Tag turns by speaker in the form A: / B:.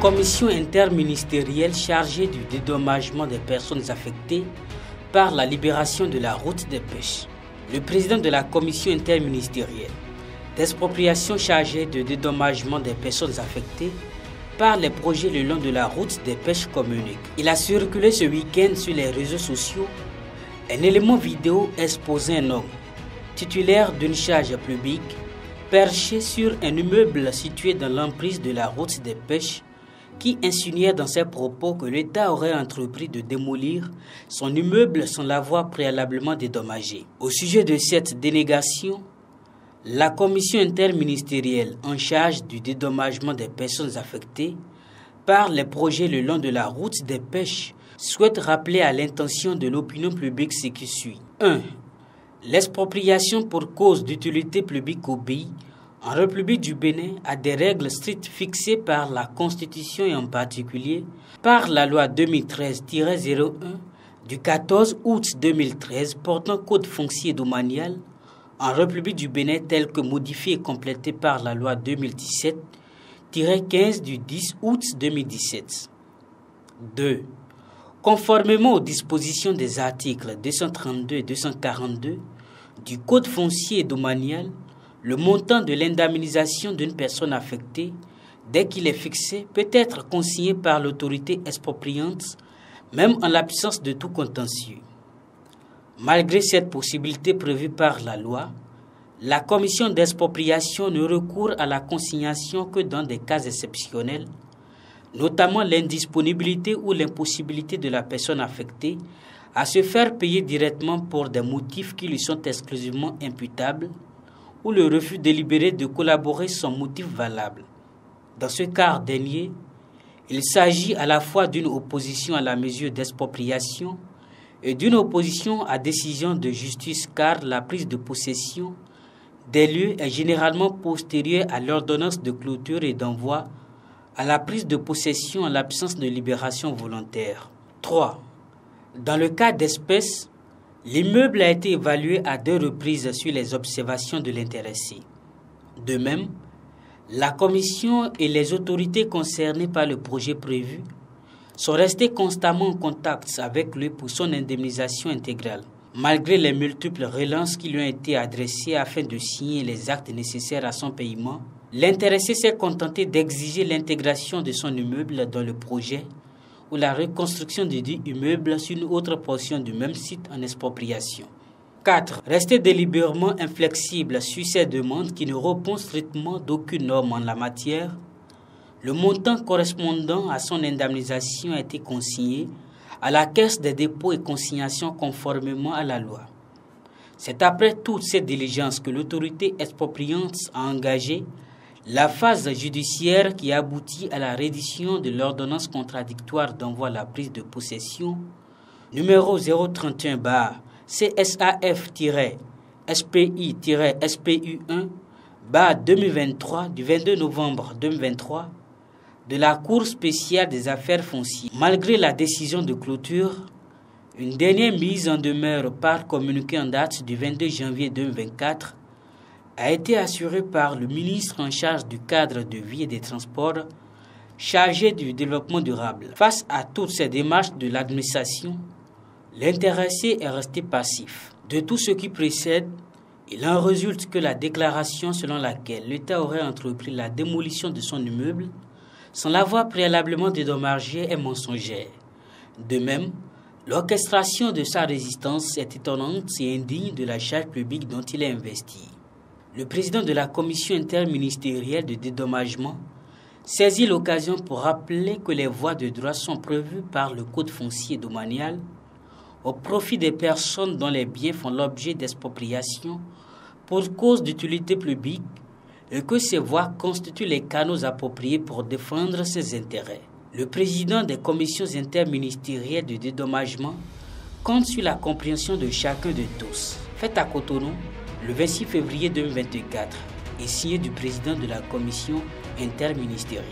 A: commission interministérielle chargée du dédommagement des personnes affectées par la libération de la route des pêches. Le président de la commission interministérielle d'expropriation chargée de dédommagement des personnes affectées par les projets le long de la route des pêches communiques. Il a circulé ce week-end sur les réseaux sociaux un élément vidéo exposant un homme titulaire d'une charge publique perché sur un immeuble situé dans l'emprise de la route des pêches qui insinuait dans ses propos que l'État aurait entrepris de démolir son immeuble sans l'avoir préalablement dédommagé. Au sujet de cette dénégation, la commission interministérielle en charge du dédommagement des personnes affectées par les projets le long de la route des pêches souhaite rappeler à l'intention de l'opinion publique ce qui suit. 1. L'expropriation pour cause d'utilité publique obéit en République du Bénin à des règles strictes fixées par la Constitution et en particulier par la loi 2013-01 du 14 août 2013 portant code foncier domanial en République du Bénin telle que modifiée et complétée par la loi 2017-15 du 10 août 2017. 2. Conformément aux dispositions des articles 232 et 242 du Code foncier domanial, le montant de l'indemnisation d'une personne affectée, dès qu'il est fixé, peut être consigné par l'autorité expropriante, même en l'absence de tout contentieux. Malgré cette possibilité prévue par la loi, la commission d'expropriation ne recourt à la consignation que dans des cas exceptionnels, notamment l'indisponibilité ou l'impossibilité de la personne affectée à se faire payer directement pour des motifs qui lui sont exclusivement imputables ou le refus délibéré de collaborer sans motif valable. Dans ce cas dernier, il s'agit à la fois d'une opposition à la mesure d'expropriation et d'une opposition à décision de justice car la prise de possession des lieux est généralement postérieure à l'ordonnance de clôture et d'envoi à la prise de possession en l'absence de libération volontaire. 3. Dans le cas d'espèces, l'immeuble a été évalué à deux reprises sur les observations de l'intéressé. De même, la commission et les autorités concernées par le projet prévu sont restés constamment en contact avec lui pour son indemnisation intégrale, malgré les multiples relances qui lui ont été adressées afin de signer les actes nécessaires à son paiement L'intéressé s'est contenté d'exiger l'intégration de son immeuble dans le projet ou la reconstruction du dit immeuble sur une autre portion du même site en expropriation. 4. Rester délibérément inflexible sur ces demandes qui ne répondent strictement d'aucune norme en la matière. Le montant correspondant à son indemnisation a été consigné à la Caisse des dépôts et consignations conformément à la loi. C'est après toutes ces diligences que l'autorité expropriante a engagé la phase judiciaire qui aboutit à la reddition de l'ordonnance contradictoire d'envoi à la prise de possession numéro 031 bar CSAF-SPI-SPU1 bar 2023 du 22 novembre 2023 de la Cour spéciale des affaires foncières. Malgré la décision de clôture, une dernière mise en demeure par communiqué en date du 22 janvier 2024 a été assuré par le ministre en charge du cadre de vie et des transports, chargé du développement durable. Face à toutes ces démarches de l'administration, l'intéressé est resté passif. De tout ce qui précède, il en résulte que la déclaration selon laquelle l'État aurait entrepris la démolition de son immeuble sans l'avoir préalablement dédommagé est mensongère. De même, l'orchestration de sa résistance est étonnante et indigne de la charge publique dont il est investi le président de la commission interministérielle de dédommagement saisit l'occasion pour rappeler que les voies de droit sont prévues par le Code foncier domanial au profit des personnes dont les biens font l'objet d'expropriation pour cause d'utilité publique et que ces voies constituent les canaux appropriés pour défendre ses intérêts. Le président des commissions interministérielles de dédommagement compte sur la compréhension de chacun de tous. Faites à Cotonou, le 26 février 2024 est signé du président de la commission interministérielle.